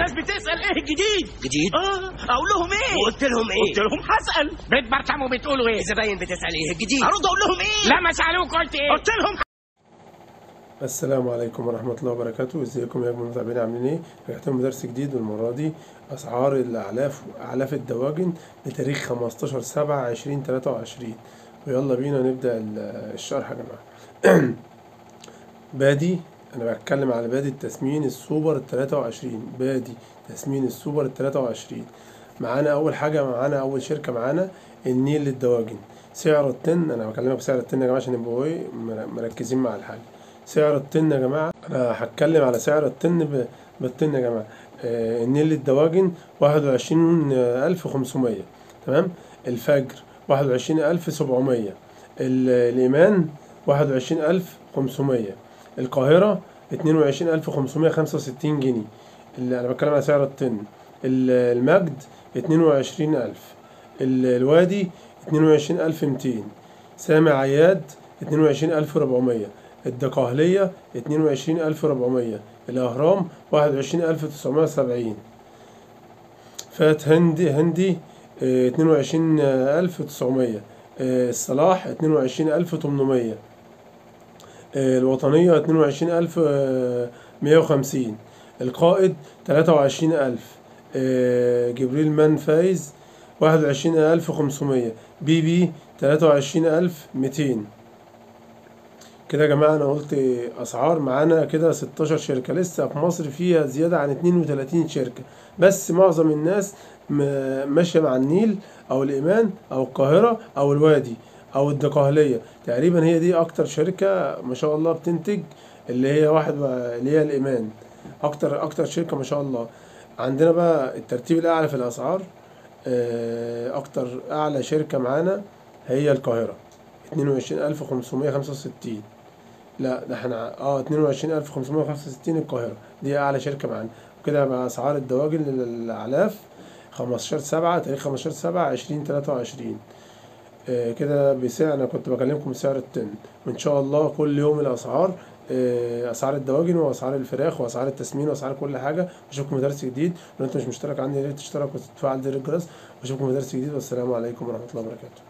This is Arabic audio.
الناس بتسأل إيه الجديد جديد؟ آه أقول لهم إيه؟ وقلت لهم إيه؟ قلت لهم هسأل. بتبرطموا بتقولوا إيه؟ الزباين بتسأل إيه؟ الجديد أرد أقول لهم إيه؟ لما سألوك قلت إيه؟ قلت لهم السلام عليكم ورحمة الله وبركاته. إزيكم يا المتابعين عاملين إيه؟ رجعت لكم درس جديد والمرة دي. أسعار الأعلاف وأعلاف الدواجن بتاريخ 15 7 2023 ويلا بينا نبدأ ال- الشرح يا جماعة. بادي أنا بتكلم على بادي التسمين السوبر ال 23 بادي تسمين السوبر ال 23 معانا أول حاجة معانا أول شركة معانا النيل للدواجن سعر الطن أنا بكلمك بسعر الطن يا جماعة عشان يبقوا إيه مر- مركزين مع الحاجة. سعر الطن يا جماعة أنا هتكلم على سعر الطن بالطن يا جماعة. آه، النيل للدواجن واحد وعشرين ألف وخمسمية تمام؟ الفجر واحد وعشرين ألف سبعمية. الإيمان واحد وعشرين ألف خمسمية. القاهرة اتنين وعشرين ألف خمسمية خمسة وستين جنيه. اللي أنا بتكلم على سعر الطن. ال- المجد اتنين وعشرين ألف. ال- الوادي اتنين وعشرين ألف ميتين سامع عياد اتنين وعشرين ألف ربعمية الدقهلية اتنين وعشرين ألف ربعمية الأهرام واحد وعشرين ألف تسعمائة وسبعين. فات هندي هندي اتنين وعشرين ألف تسعمية الصلاح اتنين وعشرين ألف تمنمية الوطنية وعشرين ألف مية وخمسين. القائد تلاتة وعشرين ألف. جبريل مان فايز واحد وعشرين ألف خمسمية. بي بي تلاتة وعشرين ألف ميتين. كده يا جماعة أنا قلت أسعار معانا كده 16 شركة. لسه في مصر فيها زيادة عن 32 شركة. بس معظم الناس ماشية مع النيل أو الإيمان أو القاهرة أو الوادي. أو الدقهلية. تقريبا هي دي أكتر شركة ما شاء الله بتنتج اللي هي واحد. اللي هي الإيمان. أكتر أكتر شركة ما شاء الله. عندنا بقى الترتيب الأعلى في الأسعار آه، أكتر أعلى شركة معانا هي القاهرة. 22565 لا ده إحنا آه 22565 القاهرة. دي أعلى شركة معانا. وكده بقى أسعار الدواجن للأعلاف 15 7 تاريخ 15 7 2023 آه كده بسعر أنا كنت بكلمكم بسعر الطن. وإن شاء الله كل يوم الأسعار آه أسعار الدواجن وأسعار الفراخ وأسعار التسمين وأسعار كل حاجة. أشوفكم في درس جديد. لو أنت مش مشترك عندي يا ريت تشترك وتفعل زر الجرس وأشوفكم في درس جديد. والسلام عليكم ورحمة الله وبركاته.